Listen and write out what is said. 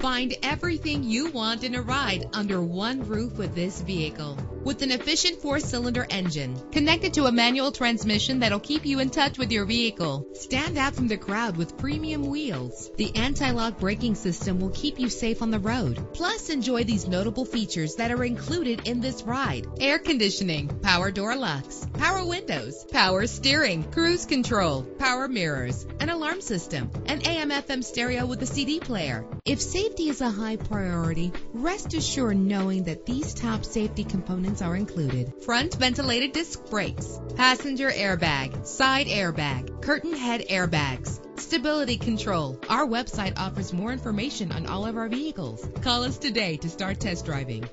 Find everything you want in a ride under one roof with this vehicle. With an efficient four cylinder engine connected to a manual transmission that'll keep you in touch with your vehicle. Stand out from the crowd with premium wheels. The anti lock braking system will keep you safe on the road. Plus, enjoy these notable features that are included in this ride air conditioning, power door locks, power windows, power steering, cruise control, power mirrors, an alarm system, an AM FM stereo with a CD player. If safety is a high priority, rest assured knowing that these top safety components are included. Front ventilated disc brakes, passenger airbag, side airbag, curtain head airbags, stability control. Our website offers more information on all of our vehicles. Call us today to start test driving.